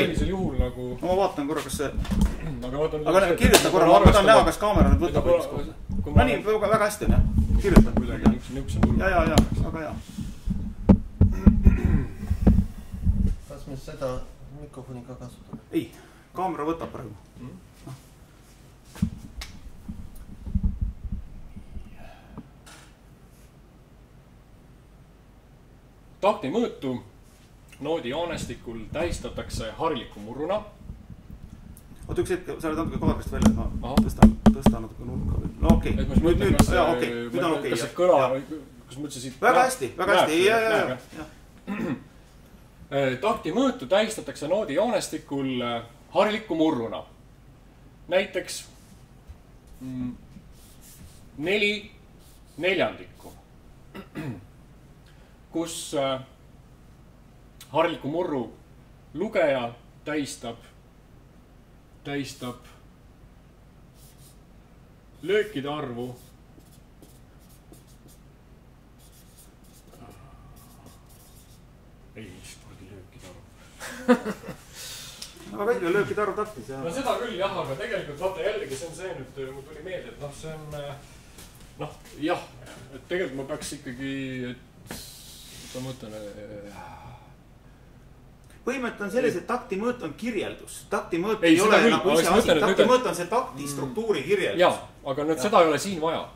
sellisel juhul nagu, no ma vaatan korra, kas see, aga vaata. aga kirjuta korra, ma tahan näha, kas kaamera nüüd võtab õigeks kohta. kui no ma nii, väga, väga hästi on jah, kirjuta kuidagi niisuguse, mulje. ja, ja, ja, väga hea. kas me seda mikrofoni ka kasutame? ei, kaamera võtab praegu. tahti mõõtu noodi joonestikul tähistatakse hariliku murruna. oota üks hetk, sa oled natuke kaadrist väljas, ma Ahah. tõstan, tõstan natuke nurka veel. no okei okay., siis nüüd, nüüd jaa, okei, nüüd on okei. kas see kõla, kas ma üldse siit. väga hästi, väga hästi, ja, ja, ja, ja. tahti mõõtu tähistatakse noodi joonestikul äh, hariliku murruna. näiteks mm, neli neljandikku, kus äh, hariliku murru lugeja tähistab, tähistab löökide arvu ei, spordilöökide arv. väga õige, löökide arv tahtis ja no seda küll jah, aga tegelikult vaata jällegi see on see nüüd, mul tuli meelde, et noh, see on noh, jah, et tegelikult ma peaks ikkagi, et ma mõtlen äh,. Põhimõte on selles, et taktimõõt on kirjeldus, taktimõõt Ei, ei, ei ole küll, nagu ise asi, nüüd- taktimõõt on see takti struktuuri kirjeldus jaa, aga nüüd Jah. seda ei ole siin vaja.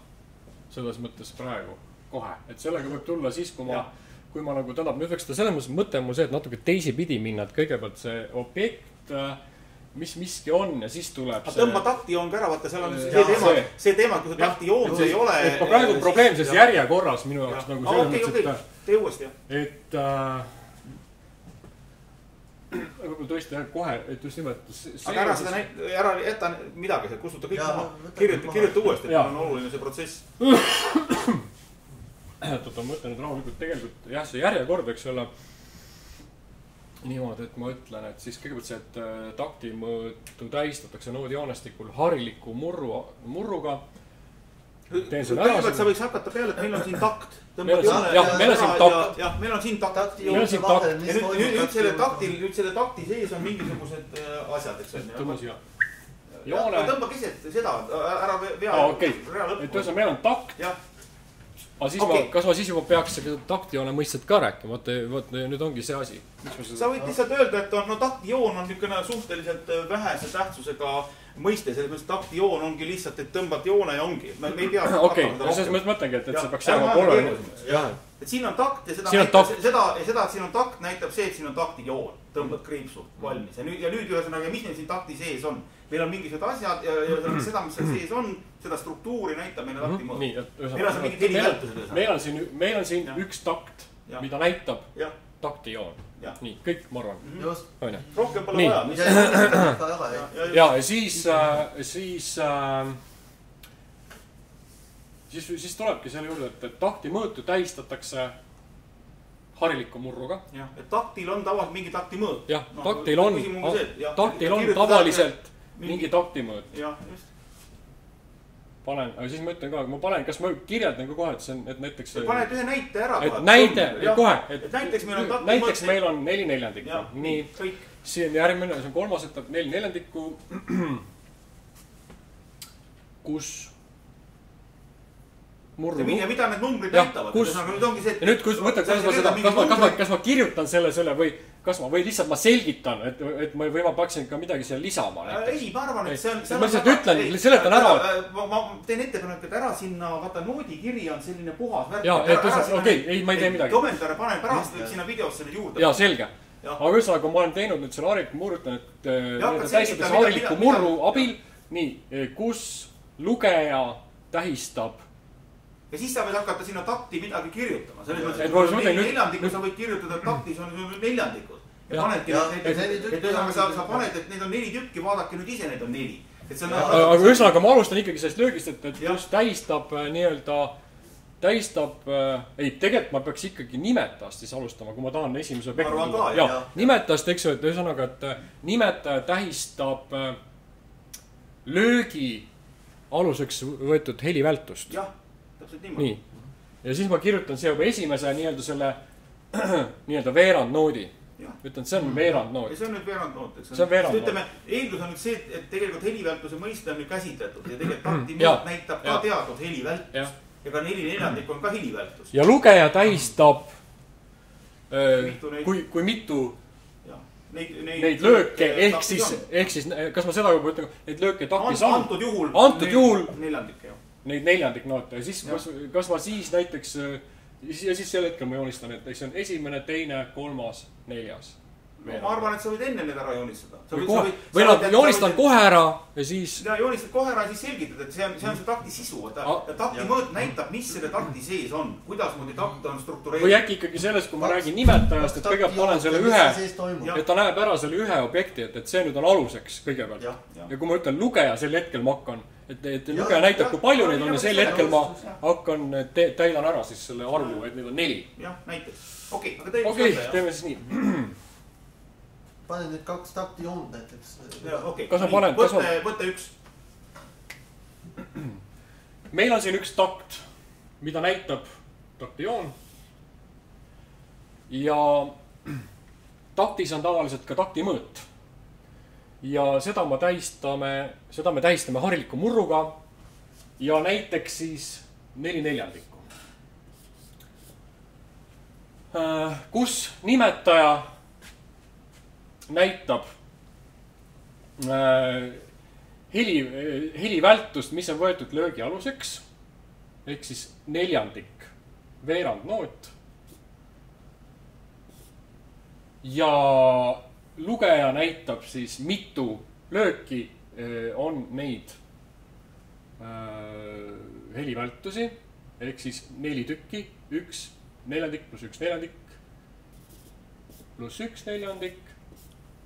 selles mõttes praegu kohe, et sellega võib tulla siis, kui ma Jah., kui ma nagu, tähendab, nüüd võiks ta selles mõttes, mõte on mul see, et natuke teisipidi minna, et kõigepealt see objekt, mis miski on ja siis tuleb see. tõmba taktijoon ka ära, vaata, seal on see Jaa, teema see., see teema, kui see Jah. taktijoon, see ei ole. praegu probleem selles järjekorras minu jaoks nagu selles okei, mõttes, okei et, tee uuesti jah. et äh, võib-olla tõesti jah, kohe, et just nimelt. aga ära seda näit-, ära jäta midagi, kustuta kõik maha kirjuta, kirjuta uuesti, et on oluline see protsess. oota, ma mõtlen nüüd rahulikult, tegelikult jah, see järjekord võiks olla niimoodi, et ma ütlen, et siis kõigepealt see, et äh, taktimõõtu tähistatakse noodijoonestikul hariliku murru, murruga. Teen selle ära kõigepealt sa võiks hakata peale, et meil on siin takt. Jah, meil on siin takt. jah, meil on siin takt. ja nüüd, nüüd, nüüd selle taktil, nüüd selle takti sees on mingisugused äh, asjad, eks tõmba on ju. siia. joone, tõmba keset seda, ära vea okei. et ühesõnaga meil on takt, aga siis Okei. ma, kas ma siis juba peaks seda taktijoone mõistet ka rääkima, vot, vot nüüd ongi see asi. sa võid lihtsalt öelda, et on, no taktijoon on niisugune suhteliselt äh, vähese tähtsusega mõiste, selles mõttes taktijoon ongi lihtsalt, et tõmbad joone ja ongi. me ei pea. okei, selles mõttes mõtlengi, et, et see peaks jääma jah, et siin on takt ja seda seda ja seda, et siin on takt, näitab see, et siin on taktijoon. tõmbad kriipsu valmis ja nüüd ja nüüd ühesõnaga, mis meil siin takti sees on? meil on mingisugused asjad ja, ja seda, mis seal sees on, seda struktuuri näitab meile takti mõõt. Mhm. nii, et ühesõnaga. meil on siin, meil on siin üks takt, mida näitab taktijoon nii, kõik, ma arvan, just, onju. rohkem pole vaja. ja, siis äh,, siis äh,, siis, siis tulebki selle juurde, et, et takti mõõtu tähistatakse hariliku murruga. jah, et taktil on tavaliselt mingi takti mõõt. jah, taktil on, taktil on tavaliselt mingi takti mõõt. jah, just. panen, aga siis ma ütlen ka, ma panen, kas ma kirjeldan ka kohe, et see on, et näiteks. paned ühe näite ära. et näide, kohe, et näiteks meil on näiteks meil on neli neljandikku nii. kõik. siin järgmine, see on kolmas etapp, neli neljandikku. kus murru. ja mida need numbrid näitavad, kus- ühesõnaga nüüd ongi see, ja nüüd, kus mõtled, kas ma seda, kas ma, kas ma, kas ma kirjutan selle, selle või kas ma, või lihtsalt ma selgitan, et, et ma, või ma peaksin ka midagi siia lisama näiteks. ei, ma arvan, et see on. Ma lihtsalt ütlen, seletan ära.. ma, ma teen ettepaneku, et ära sinna, vaata noodikiri on selline puhas värk. Jaa, et ühesõnaga, okei, ei, ma ei tee midagi. kommentaare panen pärast sinna videosse nüüd juurde. jaa, selge. Aga ühesõnaga, ma olen teinud nüüd selle hariliku murru, ütlen, et äh, Ja hariliku mida- murru abil, nii, kus lugeja tähistab ja siis sa võid hakata sinna takti midagi kirjutama, selles mõttes, Et ma neljandikku, sa võid kirjutada, taktis on neljandikud. ja panedki et ühesõnaga sa, sa paned, et neid on neli tükki, vaadake nüüd ise, neid on neli. et see on. aga aga ühesõnaga, ma alustan ikkagi sellest löögist, et, et kus tähistab äh, nii-öelda, tähistab äh,, ei, tegelikult ma peaks ikkagi nimetajast siis alustama, kui ma tahan esimese objekti arvan ka, jah., nimetajast, eks ju, et ühesõnaga, et äh, nimetaja tähistab äh, löögi aluseks võetud helivältust. jah, täpselt niimoodi. nii, ja siis ma kirjutan siia juba esimese nii-öelda selle nii-öelda veerandnoodi. Jah. ütlen, see on veerandnoot ja. see on nüüd veerandnoot, eks See on veerandnoot. ütleme, eeldus on nüüd see, et- tegelikult helivältuse mõiste on nüüd käsitletud ja tegelikult takti Jaa. mõõt näitab ka Jaa. teatud helivältust ja ka neli neljandikku on ka helivältus. ja lugeja tähistab, Mitu neid- kui, kui mitu Neid, neid, neid lööke ehk siis, ehk siis kas ma seda juba ütlen, neid lööke taktis on, antud juhul. Antud juhul- neljandik jah. Neid neljandiknoote ja siis Jah. kas, kas ma siis näiteks ja siis sel hetkel ma joonistan, et see on esimene, teine, kolmas, neljas. Ma arvan, et sa võid enne need ära joonistada. või kohe, või noh, joonistan kohe ära ja siis, ja joonistad kohe ära ja siis selgitad, et see on, see on see takti sisu, et ta Ah,, takti jah. mõõt näitab, mis selle takti sees on, kuidasmoodi takt on või struktureeritud. äkki ikkagi sellest, kui ma räägin nimetajast, et kõigepealt panen selle ühe, et ta näeb ära selle ühe objekti, et, et see nüüd on aluseks kõigepealt. ja kui ma ütlen lugeja, sel hetkel ma hakkan, et, et lugeja näitab, kui palju neid on ja sel hetkel ma hakkan, täidan ära siis selle arvu, et neid on neli. jah, näiteks. okei, aga teeme teeme siis nii. pane nüüd kaks takti joont näiteks. Okei. Kas ma panen- kas ma- võte üks. meil on siin üks takt, mida näitab taktijoon. ja taktis on tavaliselt ka takti mõõt. ja seda me tähistame, seda me tähistame hariliku murruga ja näiteks siis neli neljandikku. kus nimetaja näitab äh, heli, helivältust, mis on võetud löögi aluseks ehk siis neljandik veerandnoot. ja lugeja näitab siis, mitu lööki eh, on neid äh, helivältusi ehk siis neli tükki, üks neljandik pluss üks neljandik pluss üks neljandik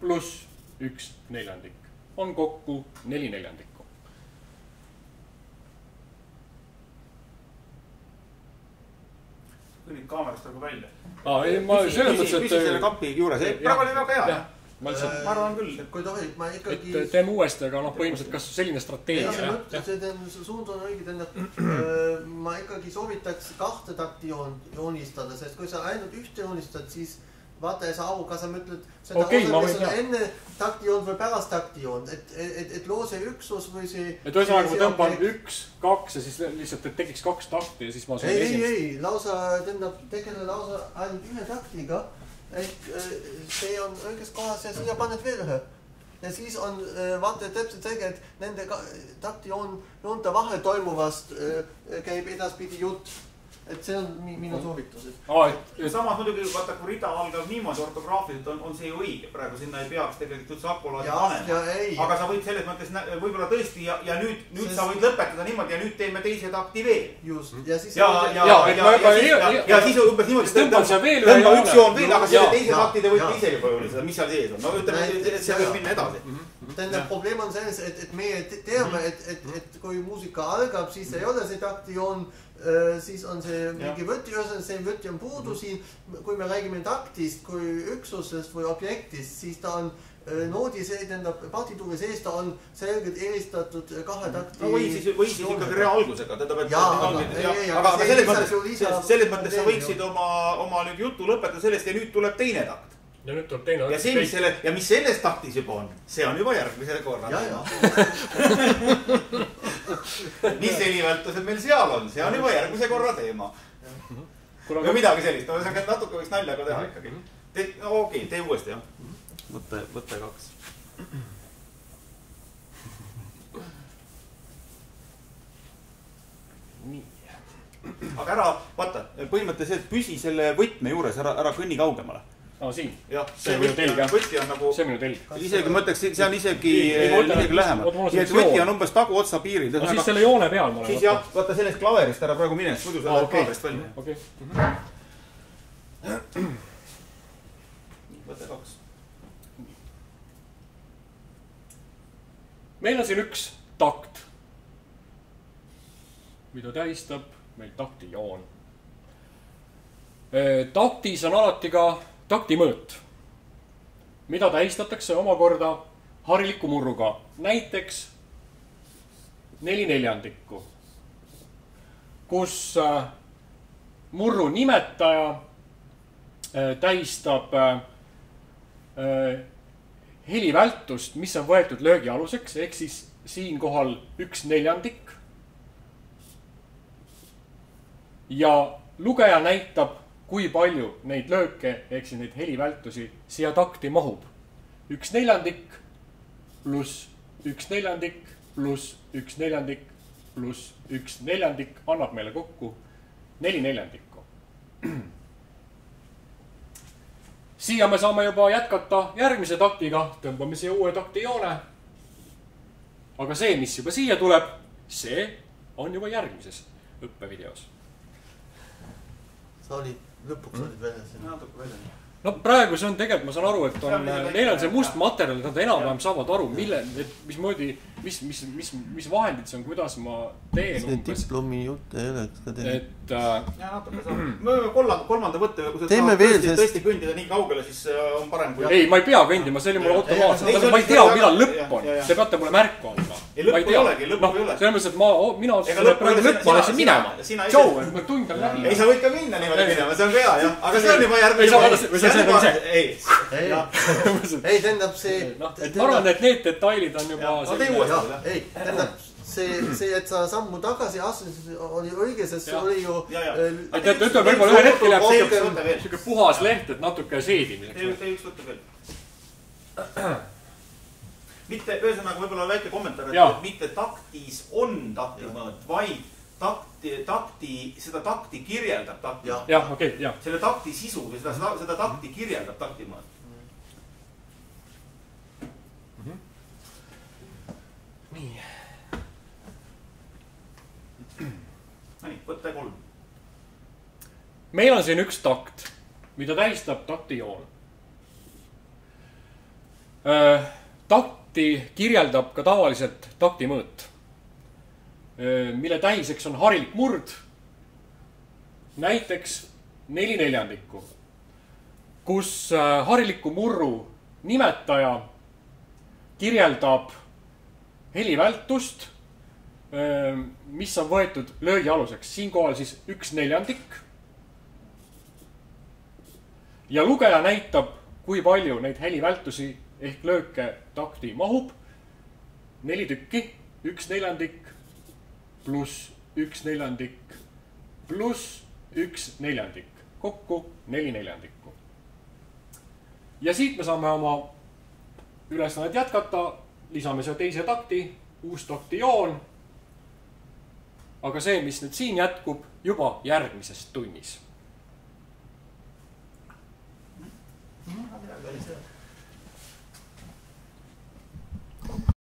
pluss üks neljandik on kokku neli neljandikku. kõnnid kaamerast praegu välja. aa, ei ma selles mõttes, püsi selle et, kapi juures, jah. praegu oli väga hea ma lihtsalt, ma arvan küll. kui tohib, ma ikkagi. et teeme uuesti, aga noh, põhimõtteliselt kas selline ei, strateegia see jah, mõte, see tähendab, see suund on õige, tähendab. ma ikkagi soovitaks kahte takti joon-, joonistada, sest kui sa ainult ühte joonistad, siis vaata saa aru, kas sa mõtled seda Okei, osa, mis on teha. enne taktijoont või pärast taktijoont, et, et, et loo see üksus või see. et ühesõnaga ma tõmban üks, kaks ja siis lihtsalt, et tekiks kaks tahti ja siis ma ei, ei, ei, lausa tähendab, tegele lausa ainult ühe taktiga. ehk äh, see on õiges kohas ja siia paned veel ühe. ja siis on äh, vaata täpselt selge, et nende taktijoon, joonte vahel toimuvast äh, käib edaspidi jutt. Et see on mi- minu soovitused. aa, et, et samas muidugi vaata, kui rida algab niimoodi ortograafiliselt on, on see ju õige, praegu sinna ei peaks tegelikult üldse ja panema. aga sa võid selles mõttes võib-olla tõesti ja, ja nüüd, nüüd Sest- sa võid lõpetada niimoodi ja nüüd teeme teise takti veel. just, ja siis. ja, ja, ja, ja, ja, ja ja, ja siis umbes niimoodi. tõmban siia veel ühe tõmba joone. üks joon veel, aga selle teise takti te võite ise juba joonistada, mis seal sees on. no ütleme, see võib minna edasi. tähendab, probleem on selles, et, et meie te- teame, et, et, et kui muusika algab, siis ei ole see taktijoon, siis on see mingi võti, ühesõnaga see võti on puudu siin. kui me räägime taktist kui üksusest või objektist, siis ta on öö, noodi see, tähendab partituuri sees ta on selgelt eristatud kahe takti. no või siis, või siis ikkagi rea algusega, tähendab, et. Aga- aga, selles mõttes, selles mõttes sa võiksid oma, oma nüüd jutu lõpetada sellest ja nüüd tuleb teine takt. Ja nüüd tuleb teine. ja see, mis selle ja mis selles taktis juba on, see on juba järgmise korra ja, ja teema. mis helivältused meil seal on, see on juba järgmise korra teema. või midagi sellist, no ühesõnaga, et natuke võiks nalja ka teha ikkagi. tee, no okei okay,, tee uuesti jah. võte, võte kaks. nii, aga ära, vaata, põhimõtteliselt püsi selle võtme juures, ära, ära kõnni kaugemale. Aa siin, jah, See on minu telg, on, jah. võti on nagu see on minu telg. isegi ma ütleks, see on isegi isegi lähemal nii et võti on umbes taguotsa piiril. no siis selle joone peal ma olen. siis jah, vaata sellest klaverist ära praegu mine, muidu sa Aa, lähed okei. kaamerist välja. okei, võte kaks. meil on siin üks takt, mida tähistab meil taktijoon. taktis on alati ka taktimõõt, mida tähistatakse omakorda hariliku murruga, näiteks neli neljandikku, kus äh, murru nimetaja äh, tähistab äh, helivältust, mis on võetud löögi aluseks, ehk siis siinkohal üks neljandik. ja lugeja näitab, kui palju neid lööke ehk siis neid helivältusi siia takti mahub. üks neljandik pluss üks neljandik pluss üks neljandik pluss üks neljandik annab meile kokku neli neljandikku. siia me saame juba jätkata järgmise taktiga, tõmbame siia uue takti joone. aga see, mis juba siia tuleb, see on juba järgmises õppevideos. sa olid, lõpuks olid väljas. natuke välja no praegu see on tegelikult, ma saan aru, et on, neil on see must materjal, nad enam-vähem saavad aru, mille, et mismoodi, mis, mis, mis, mis vahendid see on, kuidas ma teen see diplomi jutt ei ole, kas ka teeme. et äh, ja natuke saab, me võime kolmanda, kolmanda võtta, kui sa tahad veel, tõesti, sest- tõesti kõndida nii kaugele, siis äh, on parem kui. ei, ma ei pea kõndima, see oli mul automaatselt ma ei tea, millal lõpp on te peate mulle märku andma. Ei, lõppu ei olegi, lõppu ei ole. selles mõttes, et ma, mina otsustasin, et lõppu ei praegu ole, lõpp, ma läksin minema sina. ise- Joe, et mu tund on läbi ei, sa võid ka minna niimoodi Ei. minema, see on ka hea jah, aga see on juba järgmine. Ei, ei, ei, ei tähendab see. noh, ma arvan, et need detailid on juba no tee uuesti. ei, tähendab see, see, et sa sammu tagasi astusid, oli õige, sest see oli ju. Ja, ja. et, et ütleme, võib-olla ühel hetkel jääb veel. siuke puhas leht, et natuke seedimiseks. tee tee üks võte veel. mitte, ühesõnaga võib-olla väike kommentaar, et mitte taktis on takti mõõt, vaid takti, takti, seda takti kirjeldab takti Jah. okei okay,, jah. selle takti sisu või seda, seda, seda takti kirjeldab takti mõõt. nii. Nonii, võte kolm. meil on siin üks takt, mida tähistab taktijoon. Takti kirjeldab ka tavaliselt taktimõõt, mille tähiseks on harilik murd. näiteks neli neljandikku, kus äh, hariliku murru nimetaja kirjeldab helivältust, mis on võetud löögi aluseks, siinkohal siis üks neljandik ja lugeja näitab, kui palju neid helivältusi ehk lööke takti mahub. neli tükki, üks neljandik pluss üks neljandik pluss üks neljandik, kokku neli neljandikku. ja siit me saame oma ülesannet jätkata, lisame siia teise takti, uus taktijoon. aga see, mis nüüd siin jätkub juba järgmises tunnis